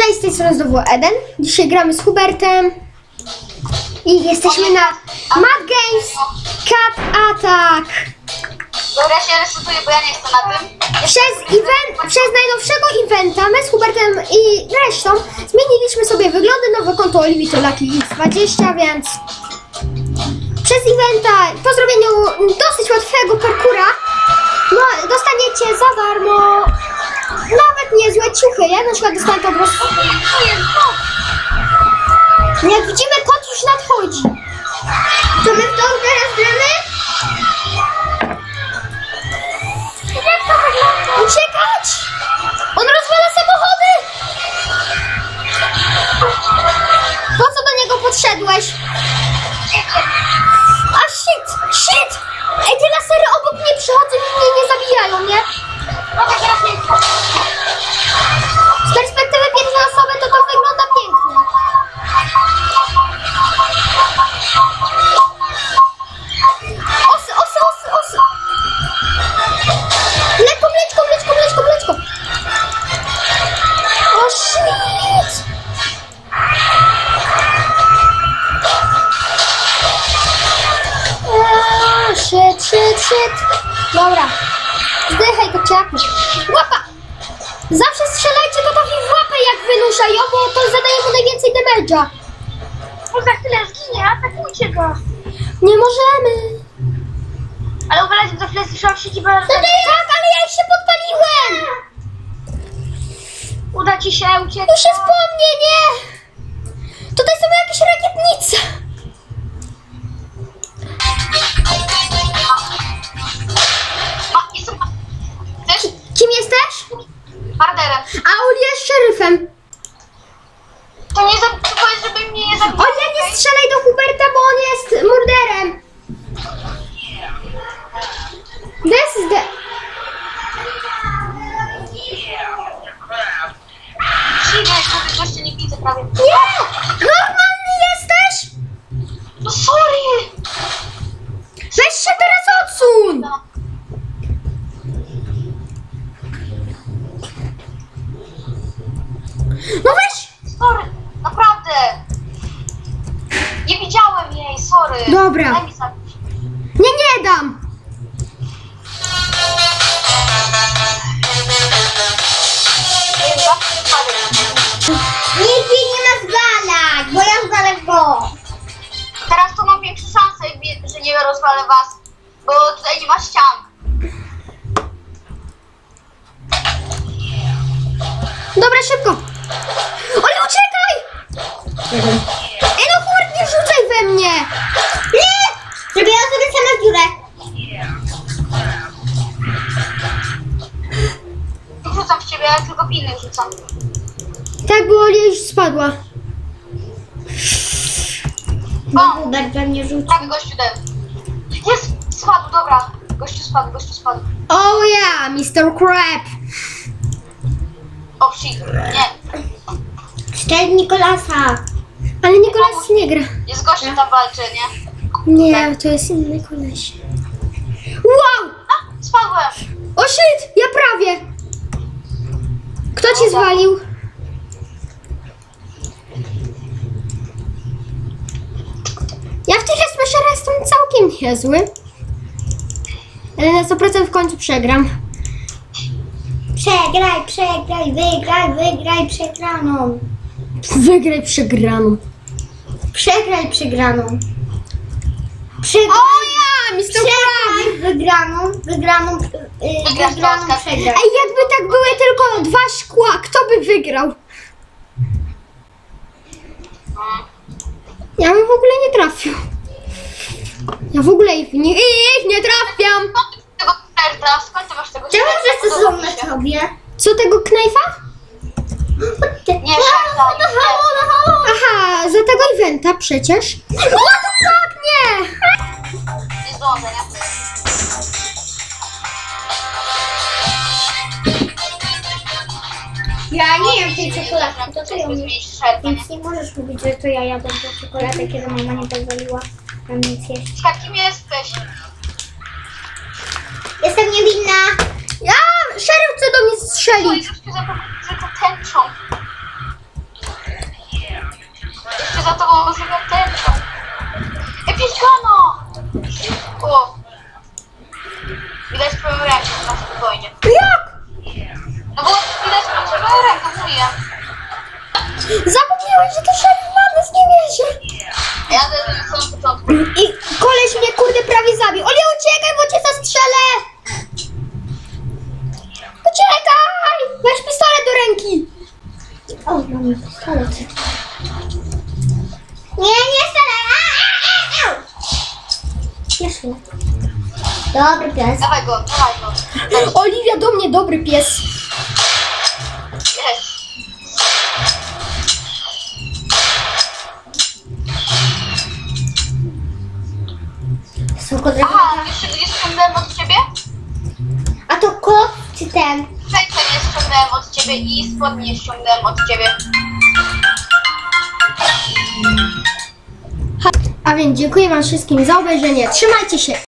Cześć, z tej strony znowu Eden. Dzisiaj gramy z Hubertem. I jesteśmy na Mad Games Cat Attack. Dobra, ja się resetuję, bo ja nie chcę na tym. Przez, event, przez najnowszego eventa my z Hubertem i resztą zmieniliśmy sobie wyglądy, nowe konto Oliwii to Lucky X20, więc przez eventa po zrobieniu dosyć łatwego ciuchy. Ja na przykład dostałem po prostu... Jak widzimy, kot już nadchodzi. To my w to teraz gramy? Jak to wygląda? Uciekać! On rozwala samochody! Po co do niego podszedłeś? A shit! Shit! Ej, te lasery obok mnie przychodzą i mnie nie zabijają, nie? Dobra, teraz nie shit. Dobra. Zdychaj, kociaku. Łapa! Zawsze strzelajcie gotowi w łapę, jak wynusza ją, bo to zadaje mu najwięcej damage'a. Bo za chwilę zginie, atakujcie go. Nie możemy. Ale uważajcie, za chwilę słyszałam sieci bardzo. Tak, ale ja już się podpaliłem. Uda ci się uciec. Już jest po mnie, nie. Tutaj są jakieś rakietnice. No weź! Sorry, naprawdę. Nie widziałem jej, sorry. Dobra. Daj mi zabić. Nie, nie dam! Nie zawsze wypadek. Nie ma zwalać, bo ja zwalę go. Teraz to mam większe szanse, wie- że nie rozwalę was, rzucam. Tak, bo Oli już spadła. Bom! Hubert we mnie rzucił. Prawie gościu dałem. Jest! Spadł, dobra. Gościu spadł, gościu spadł. Oh yeah, Mr. Crab! O, shit. Nie. Szczel Nikolasa. Ale Nikolas nie gra. Jest gościu tam walczy, nie? Nie, to jest inny koleś. Wow! A, spadłem. O shit, ja prawie! Cię zwalił? Ja w tych SMSR jestem całkiem niezły. Ale na 100% w końcu przegram. Przegraj, przegraj, wygraj, wygraj przegraną. Wygraj przegraną. Przegraj przegraną. O Przegraj, ja, Mr. Crab! przegraj wygraną, wygraną, yy, wygraną przegraj. Ej, jakby tak były tylko dwa szkła, kto by wygrał? Ja bym w ogóle nie trafił. Ja w ogóle ich nie, ich nie trafiam. Skąd ty tego? Skąd ty masz tego Czemu są na się. tobie? Co tego knajfa? Nie. No no. Aha, za tego eventa przecież. Czekoladki, to ty ją? Więc nie możesz mówić, że to ja jadę do czekolady, kiedy mama nie pozwoliła nam nic jeść. Z kim jesteś? Jestem niewinna. Ja, szeryf chce do mnie strzelić. ci zapomniałem, że to tęczą. tobą z tęczą. Ej, pieskano! O! Widać twoją rękę, na spokojnie. Prawie zabił. O nie, uciekaj, bo cię zastrzelę! Uciekaj! Weź pistolet do ręki! O, mamy pistolet. Nie, nie strzelaj! Jeszcze. Dobry pies. Dawaj go, dawaj go. Oliwia do mnie, dobry pies. Czy ten? Fejce nie ściągnąłem od ciebie i spodnie ściągnąłem od ciebie. A więc dziękuję wam wszystkim za obejrzenie. Trzymajcie się.